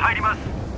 入ります。